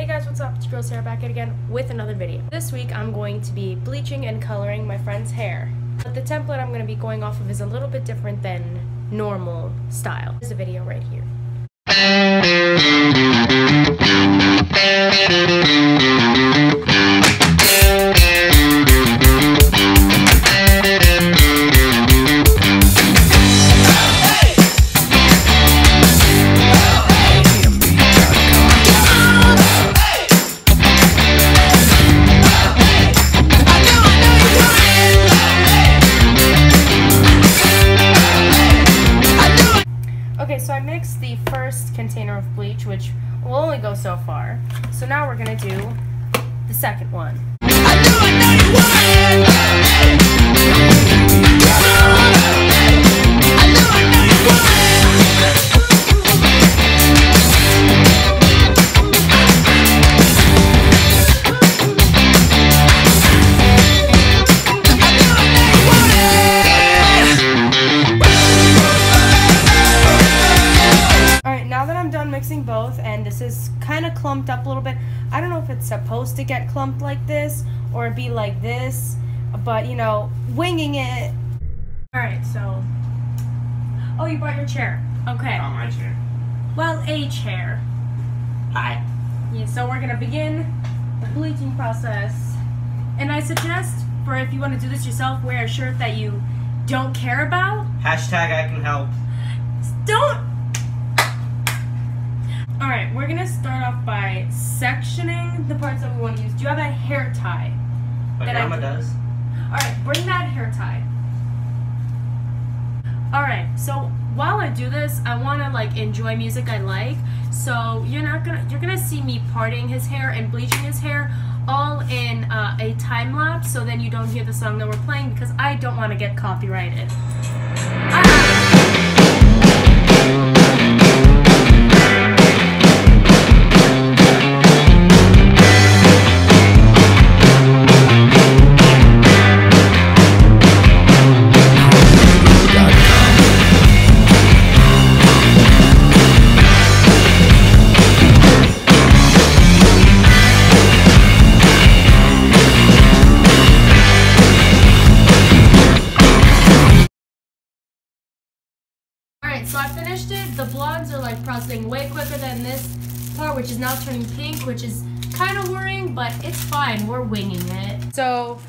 Hey guys, what's up? It's girl Sara back again with another video. This week I'm going to be bleaching and coloring my friend's hair. But the template I'm going to be going off of is a little bit different than normal style. There's a video right here. Of bleach, which will only go so far. So now we're gonna do the second one. Clumped up a little bit, I don't know if it's supposed to get clumped like this or be like this, but you know, winging it. Alright, so. Oh, you brought your chair. Okay. On my chair. Well, a chair. Hi. Yeah, so we're gonna begin the bleaching process. And I suggest, for if you want to do this yourself, wear a shirt that you don't care about. Hashtag I can help. Don't. All right, we're gonna start off by sectioning the parts that we want to use. Do you have a hair tie? My That I grandma did. does. All right, bring that hair tie. All right, so while I do this, I want to like enjoy music I like. So you're not gonna you're gonna see me parting his hair and bleaching his hair all in uh, a time lapse. So then you don't hear the song that we're playing because I don't want to get copyrighted. Ah! The blondes are like processing way quicker than this part, which is now turning pink, which is kind of worrying, but it's fine. We're winging it. So,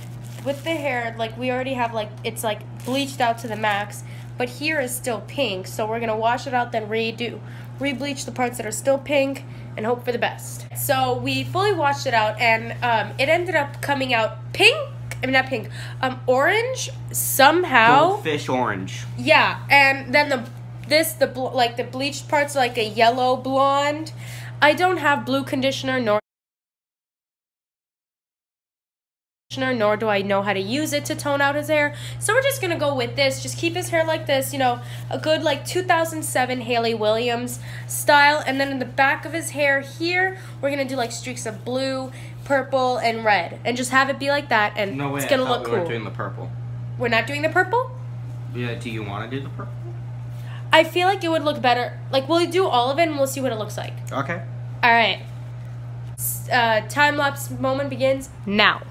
with the hair, like we already have like, it's like bleached out to the max, but here is still pink. So we're gonna wash it out, then redo, re-bleach the parts that are still pink, and hope for the best. So we fully washed it out, and um, it ended up coming out pink. I mean, not pink, um, orange somehow. Goldfish orange. Yeah, and then the this the bl- like the bleached parts are like a yellow blonde. I don't have blue conditioner nor nor do I know how to use it to tone out his hair. So we're just gonna go with this. Just keep his hair like this, you know, a good like 2007 Hayley Williams style. And then in the back of his hair here, we're gonna do like streaks of blue, purple, and red, and just have it be like that. And No way. it's gonna look we were cool. doing the purple. we're not doing the purple. Yeah. Do you want to do the purple? I feel like it would look better. Like, we'll do all of it and we'll see what it looks like. Okay. All right. Uh, time lapse moment begins now.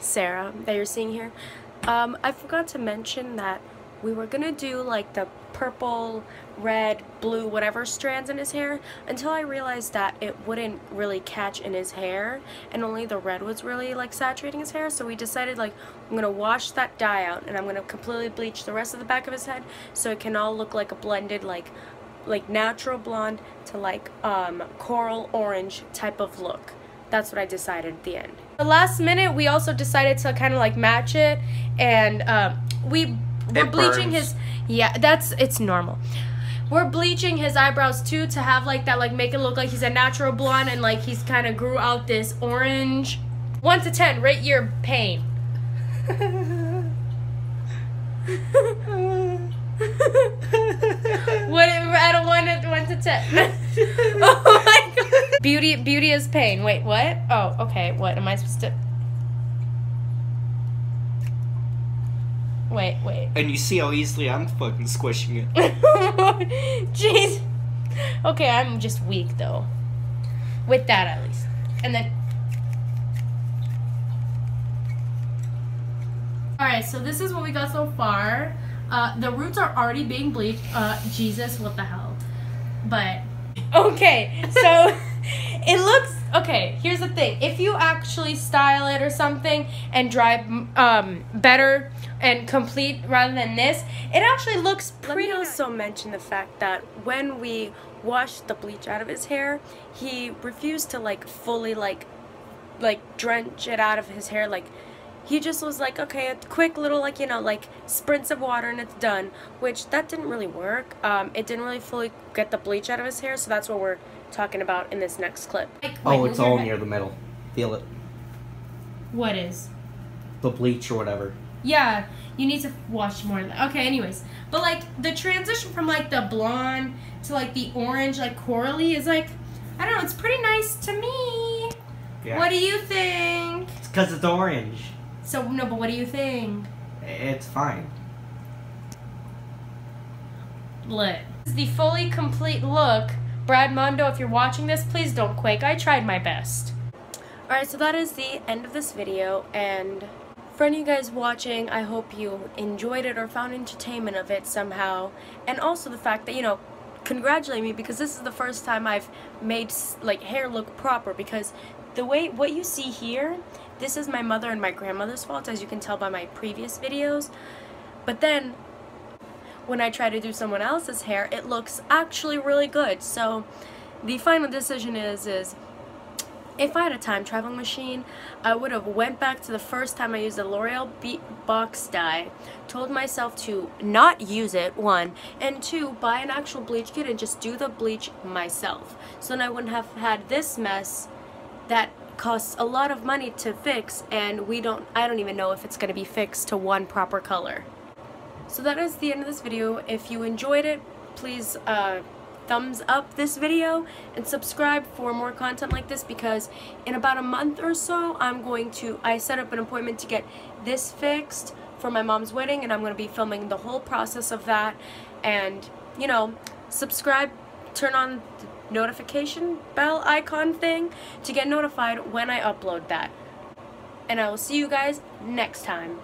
Sarah, that you're seeing here. Um, I forgot to mention that we were gonna do like the purple, red, blue, whatever strands in his hair until I realized that it wouldn't really catch in his hair and only the red was really like saturating his hair so we decided like I'm gonna wash that dye out and I'm gonna completely bleach the rest of the back of his head so it can all look like a blended like like natural blonde to like um, coral orange type of look. That's what I decided at the end. The last minute, we also decided to kind of like match it, and um, we we're It bleaching burns. his. Yeah, that's it's normal. We're bleaching his eyebrows too to have like that, like make it look like he's a natural blonde and like he's kind of grew out this orange. One to ten, rate your pain. What out of one to one to ten? Beauty, beauty is pain. Wait, what? Oh, okay. What am I supposed to? Wait, wait. And you see how easily I'm fucking squishing it. Jeez. Okay, I'm just weak though. With that at least, and then. All right, so this is what we got so far. Uh, the roots are already being bleached. Uh, Jesus, what the hell? But okay, so it looks okay. Here's the thing: if you actually style it or something and dry um, better and complete rather than this, it actually looks pretty. Let me also mention the fact that when we washed the bleach out of his hair, he refused to like fully like like drench it out of his hair like he just was like okay a quick little like you know like sprints of water and it's done which that didn't really work um, it didn't really fully get the bleach out of his hair so that's what we're talking about in this next clip oh, it's all near the middle. Feel it. what is The bleach or whatever. yeah you need to wash more okay anyways but like the transition from like the blonde to like the orange like corally is like i don't know it's pretty nice to me Yeah. what do you think It's because it's orange. so no but what do you think It's fine. lit. This is the fully complete look. Brad Mondo, if you're watching this, please don't quake. I tried my best. Alright, so that is the end of this video, and for any of you guys watching, I hope you enjoyed it or found entertainment of it somehow. And also the fact that, you know, congratulate me because this is the first time I've made like hair look proper because the way what you see here, this is my mother and my grandmother's fault as you can tell by my previous videos. But then when I try to do someone else's hair, it looks actually really good. So the final decision is is if I had a time traveling machine, I would have went back to the first time I used the L'Oreal Beat Box dye, told myself to not use it, one, and two, buy an actual bleach kit and just do the bleach myself. So then I wouldn't have had this mess that costs a lot of money to fix and we don't I don't even know if it's going to be fixed to one proper color. So that is the end of this video. If you enjoyed it, please uh, thumbs up this video and subscribe for more content like this because in about a month or so I'm going to I set up an appointment to get this fixed for my mom's wedding and I'm going to be filming the whole process of that. And you know subscribe turn on the notification bell icon thing to get notified when I upload that. And I will see you guys next time